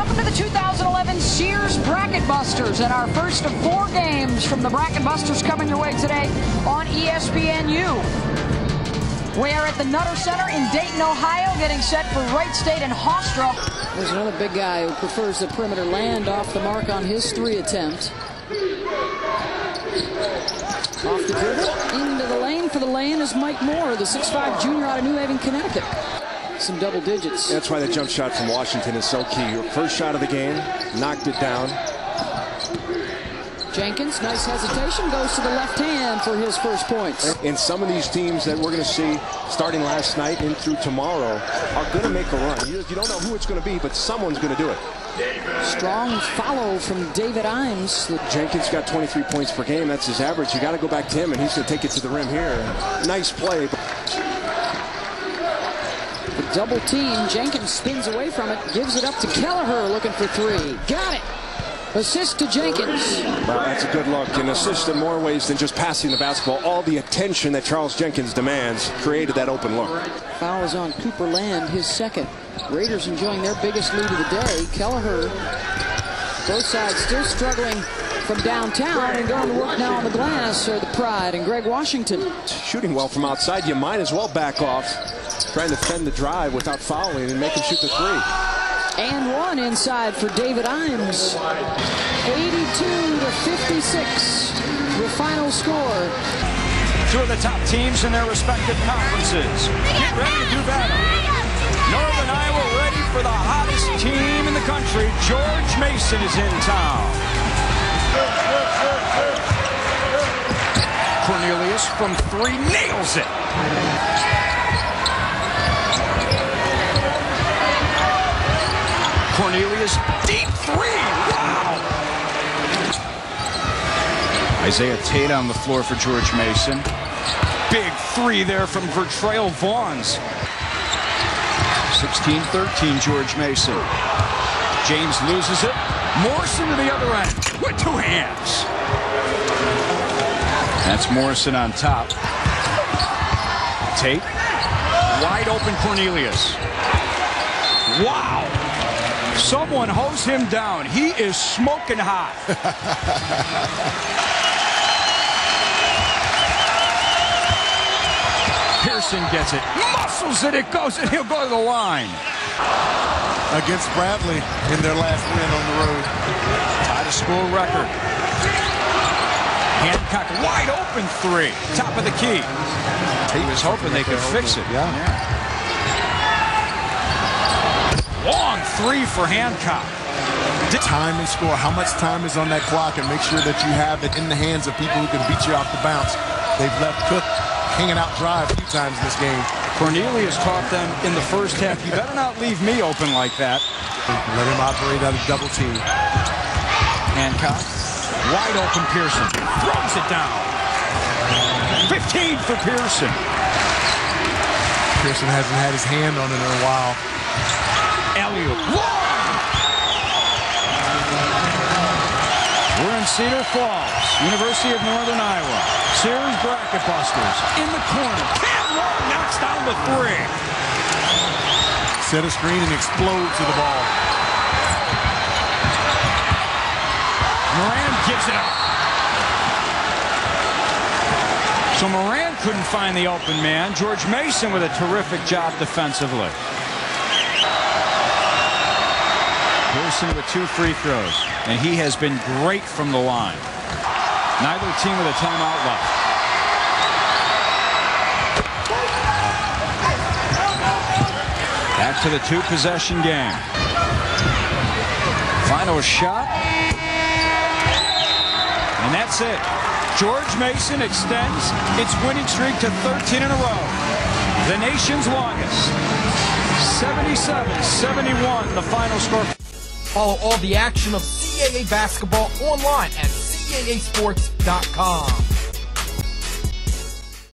Welcome to the 2011 Sears Bracket Busters and our first of four games from the Bracket Busters coming your way today on ESPNU. We are at the Nutter Center in Dayton, Ohio, getting set for Wright State and Hofstra. There's another big guy who prefers the perimeter land off the mark on his three attempt. Off the dribble, into the lane for the lane is Mike Moore, the 6'5 junior out of New Haven, Connecticut. Some double digits. That's why the jump shot from Washington is so key. Your First shot of the game, knocked it down. Jenkins, nice hesitation, goes to the left hand for his first points. And some of these teams that we're going to see starting last night and through tomorrow are going to make a run. You, you don't know who it's going to be, but someone's going to do it. Strong follow from David Imes. Jenkins got 23 points per game. That's his average. You got to go back to him, and he's going to take it to the rim here. Nice play. The double team. Jenkins spins away from it, gives it up to Kelleher looking for three. Got it. Assist to Jenkins. Well, that's a good look. And assist in more ways than just passing the basketball. All the attention that Charles Jenkins demands created that open look. Foul is on Cooper Land, his second. Raiders enjoying their biggest lead of the day. Kelleher, both sides still struggling from downtown and going to work now on the glass are the Pride and Greg Washington. Shooting well from outside. You might as well back off. Trying to fend the drive without fouling and make him shoot the three. And one inside for David Imes. 82 to 56. The final score. Two of the top teams in their respective conferences. Get ready to do battle. Northern Iowa ready for the hottest team in the country. George Mason is in town. Cornelius from three nails it. Cornelius, deep three. Wow. Isaiah Tate on the floor for George Mason. Big three there from Vertrail Vaughns. 16-13 George Mason. James loses it. Morrison to the other end with two hands. That's Morrison on top. Tate. Wide open Cornelius. Wow. Someone hose him down. He is smoking hot. Pearson gets it. Muscles it. It goes and he'll go to the line. Against Bradley in their last win on the road. Tied a school record. Hancock wide open three. Top of the key. He was hoping they could fix it. Yeah. Long three for Hancock. Time and score. How much time is on that clock and make sure that you have it in the hands of people who can beat you off the bounce. They've left Cook hanging out dry a few times in this game. Cornelius taught them in the first half, you better not leave me open like that. Let him operate out of double team. Hancock, wide open Pearson, throws it down. 15 for Pearson. Pearson hasn't had his hand on it in a while. Elliott, We're in Cedar Falls, University of Northern Iowa. Sears bracket busters in the corner. Cam Ward knocks down the three. Set a screen and explode to the ball. Moran gives it up. So Moran couldn't find the open man. George Mason with a terrific job defensively. Pearson with two free throws, and he has been great from the line. Neither team with a timeout left. Back to the two-possession game. Final shot. And that's it. George Mason extends its winning streak to 13 in a row. The nation's longest. 77-71, the final score. Follow all the action of CAA basketball online at CAAsports.com.